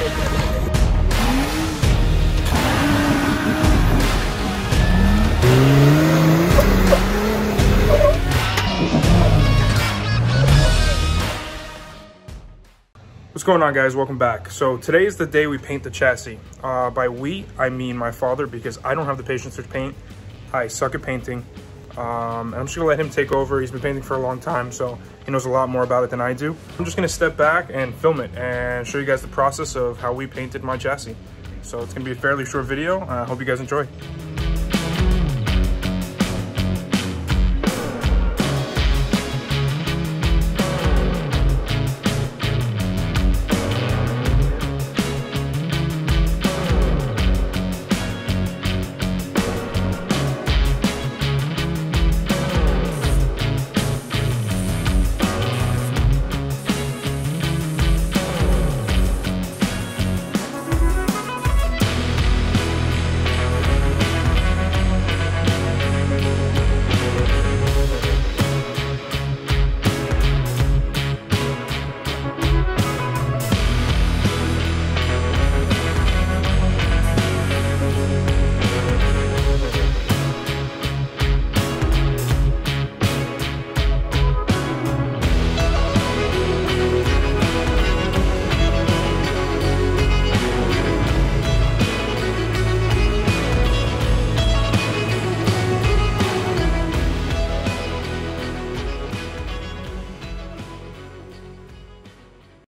What's going on guys, welcome back. So today is the day we paint the chassis. Uh, by we, I mean my father because I don't have the patience to paint. I suck at painting. Um, I'm just gonna let him take over. He's been painting for a long time, so he knows a lot more about it than I do. I'm just gonna step back and film it and show you guys the process of how we painted my chassis. So it's gonna be a fairly short video. I uh, hope you guys enjoy.